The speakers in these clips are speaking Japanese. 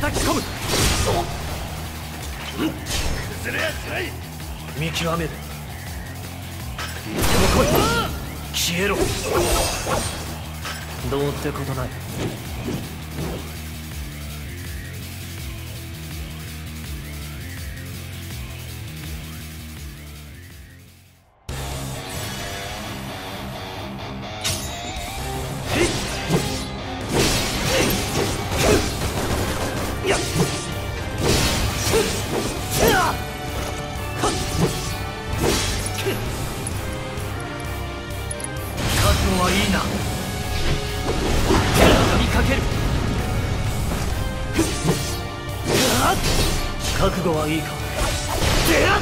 叩き込む。崩れやしない見極める。ても来い。消えろ。どうってことない。いいか。出ら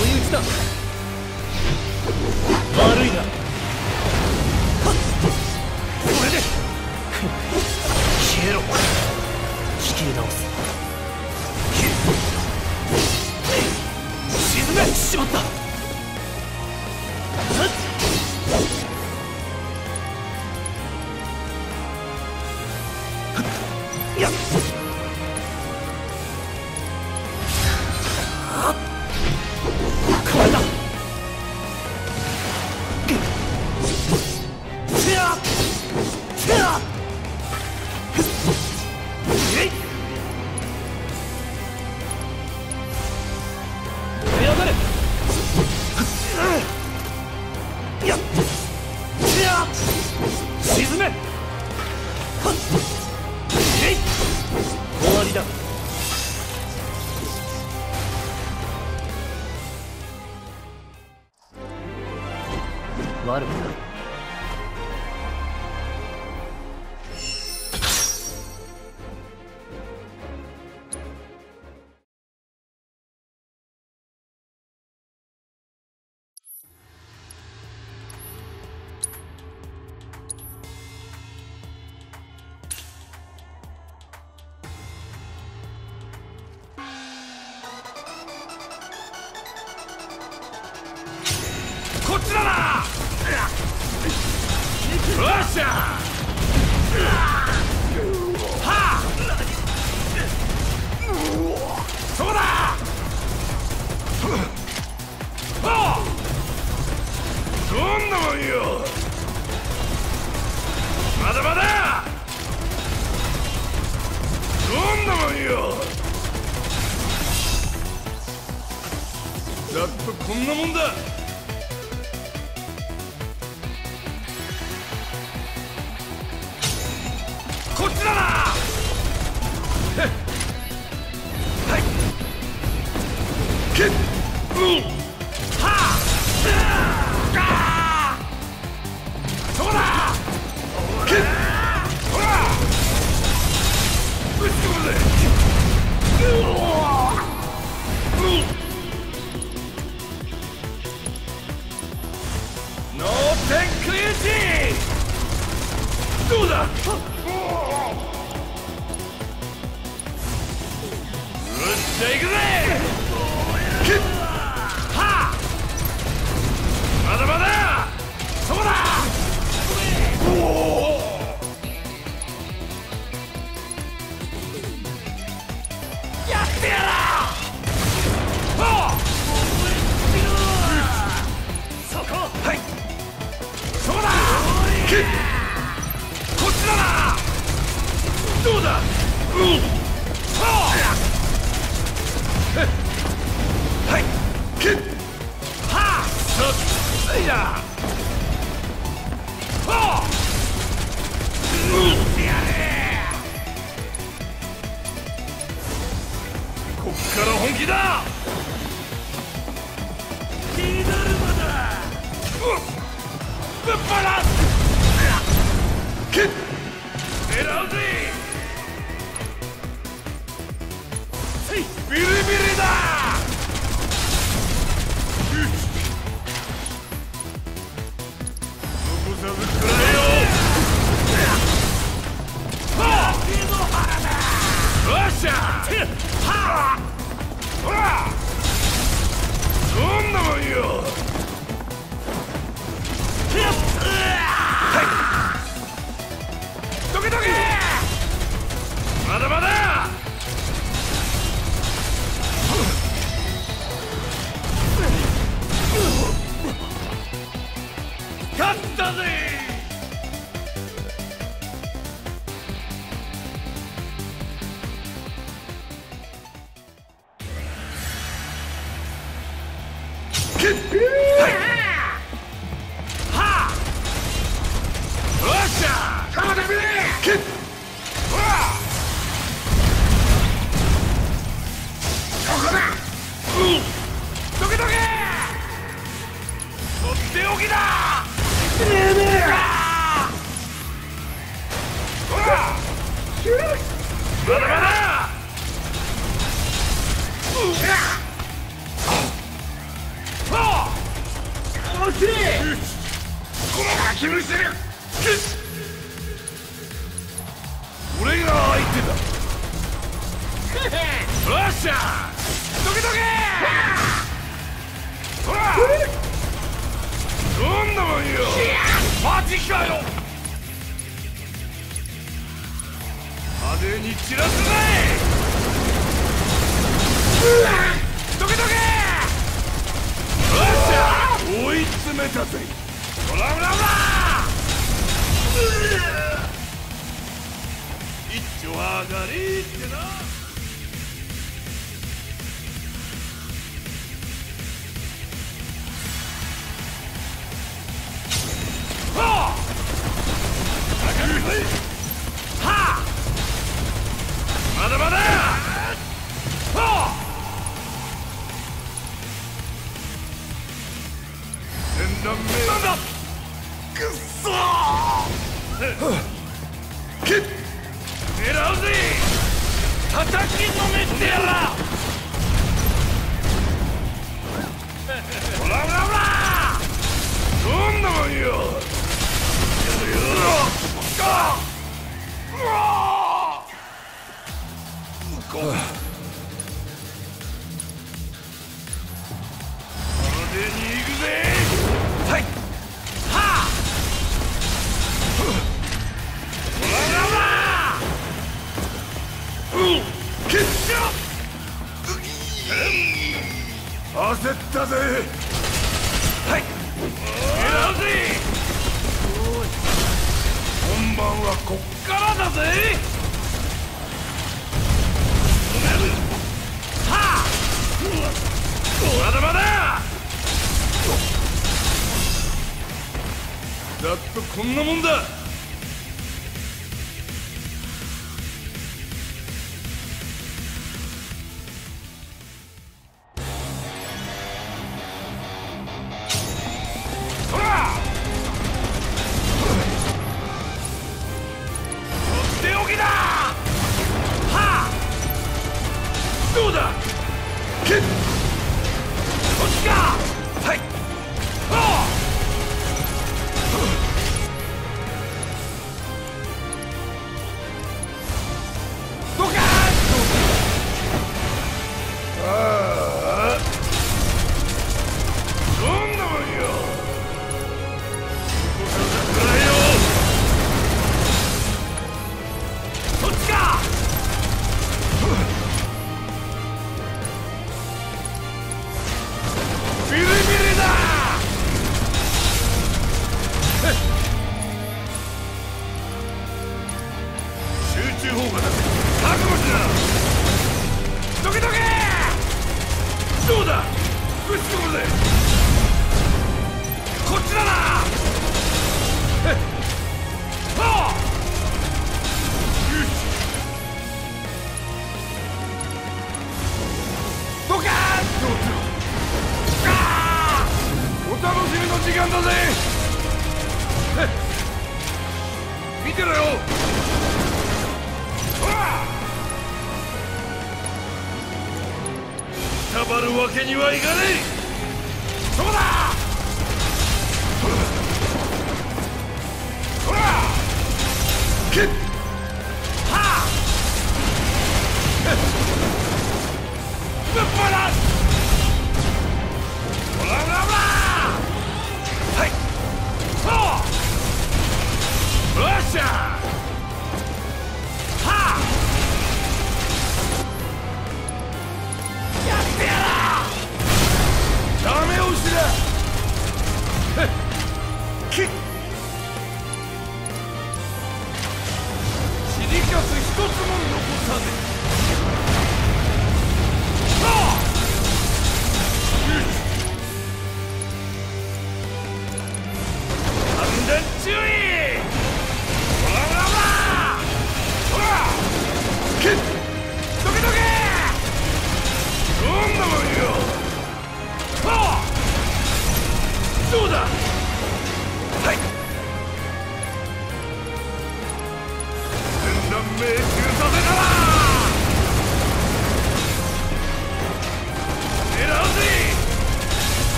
追い打ちだ。Let's go. ざっとこんなもんだ。Biri biri! Get たぜ一丁上がりってな。はまだまだ。な目なんだくっそーっ狙うぜ叩きのめってやらほらほらほらどんなもんよやるうわ向こう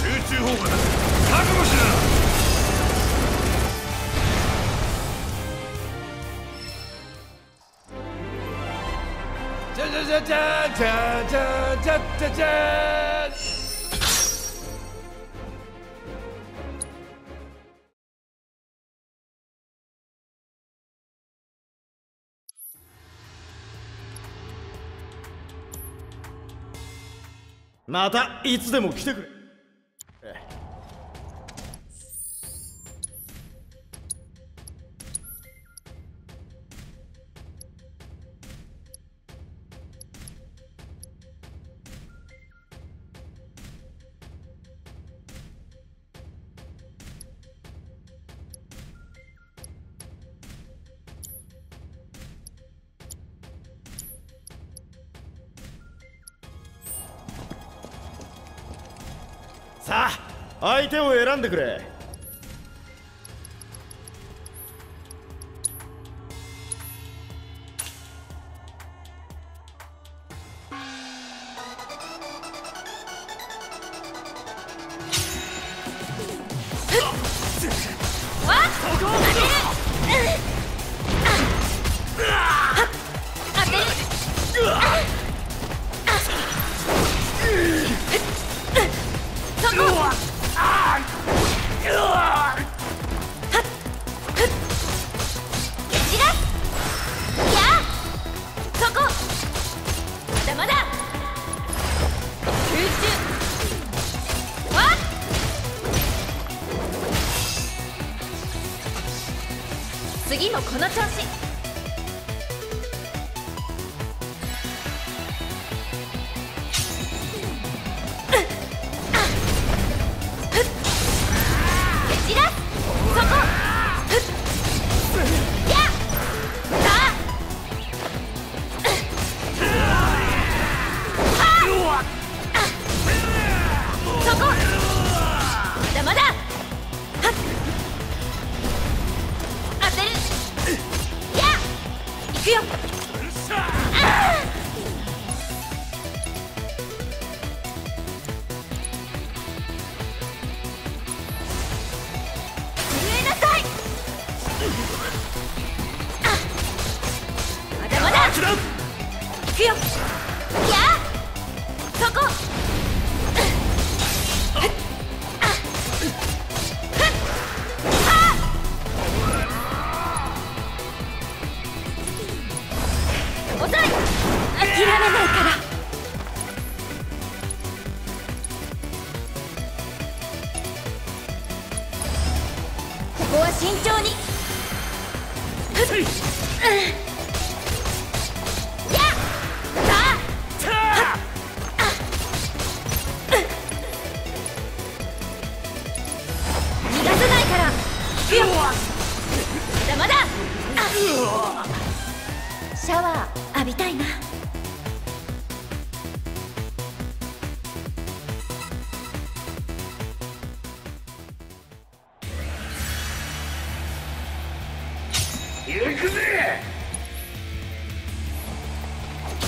集中砲火だ覚悟しなじゃじゃじゃじゃじゃじゃじゃじゃまたいつでも来てくれ。さあ相手を選んでくれ。次もこの調子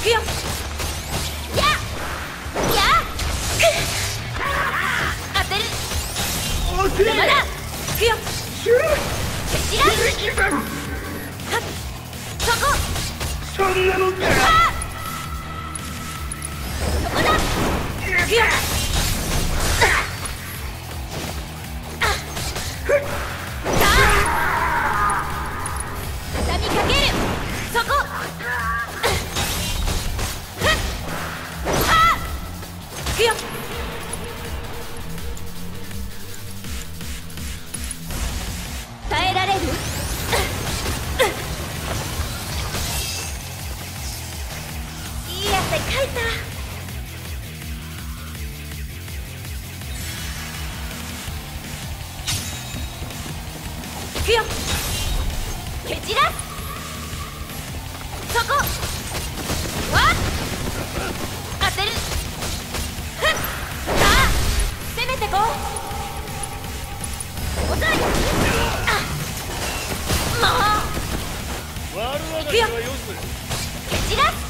くよ。やや。当てる。山だ行くよ。蹴散らそこそんなのっ。そこだ。行くよ。くよ。ケジラ。そこ。わ。っ当てる。ふっ。さあ攻めてこう。遅い。あもう。行くよ。ケジラ。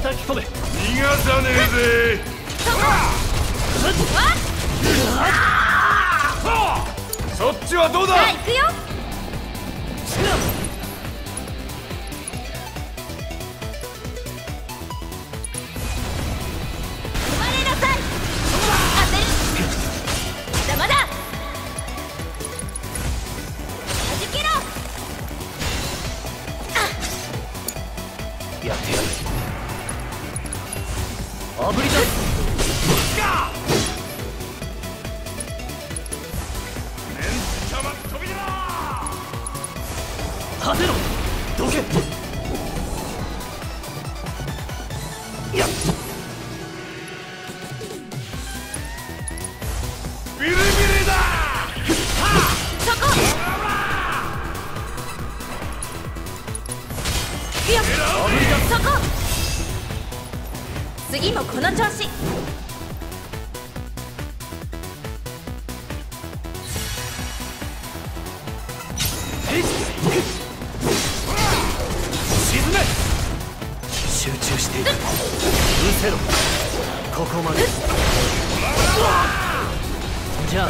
逃がさねえぜ。そっそっちはどうだ？行くよくよ。そこ。次もこの調子。集中している。失せろ。ここまで。じゃあ。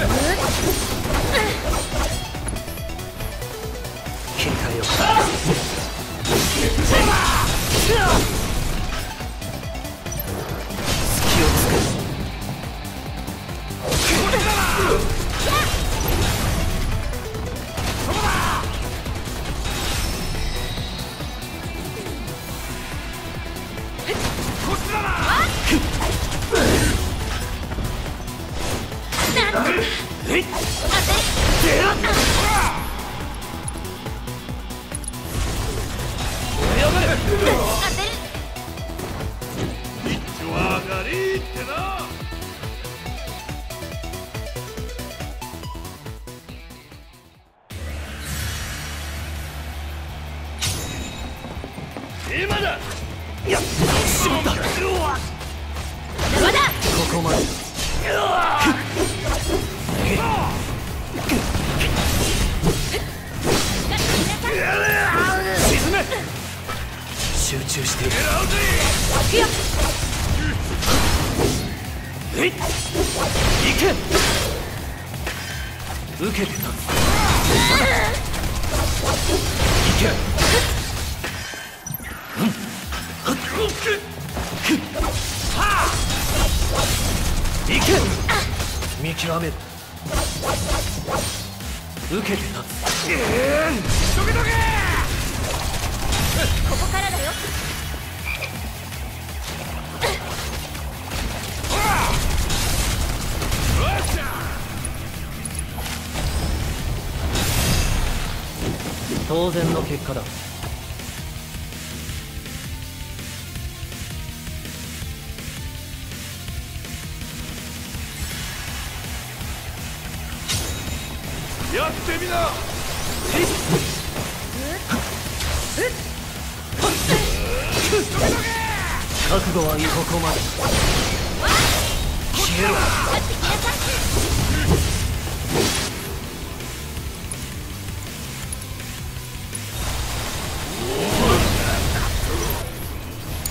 切り替えよう当て。る。やが一丁上がりってな中して。いるけ。受けて立ついけ。見極める。受けて立つどけどけここからだよ。当然の結果だ。やってみな覚悟はいいここまで消えろ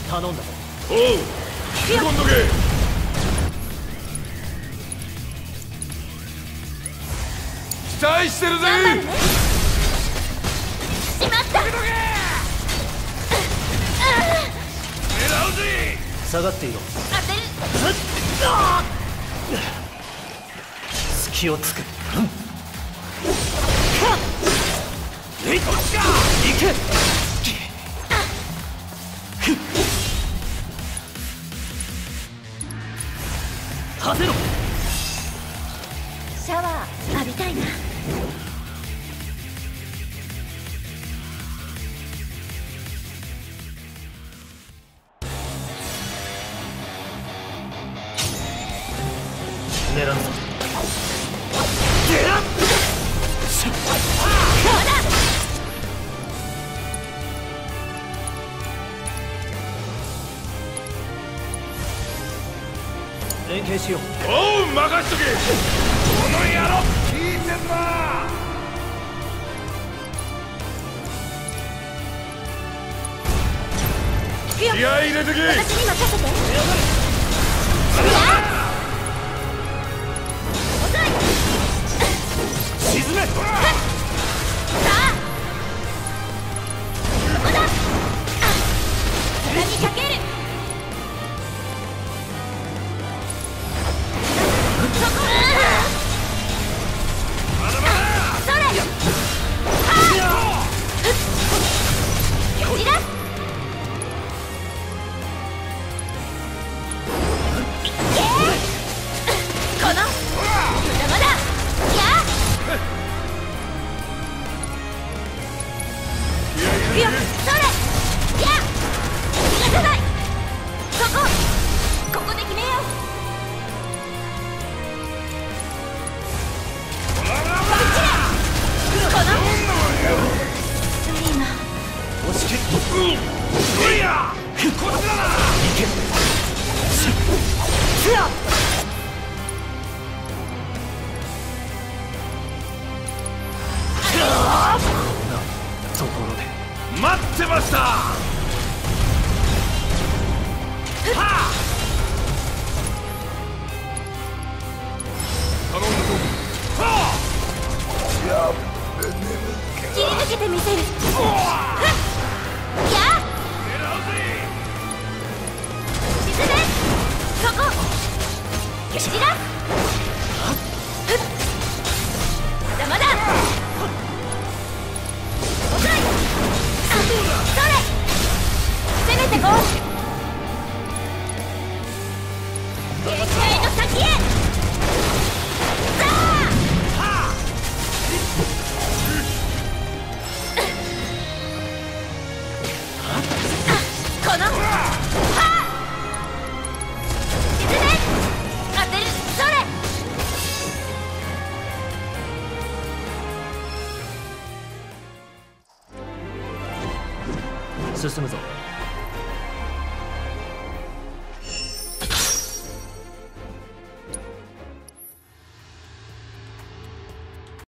頼んだぞおう引き込んどけ期待してるぜ!ねしまったうぜ下がっていろ。当てる。隙をつく。えいこっちかいけ。果てろ連携しよう。おう任しとけ。この野郎。聞いてんなにこだかけ。る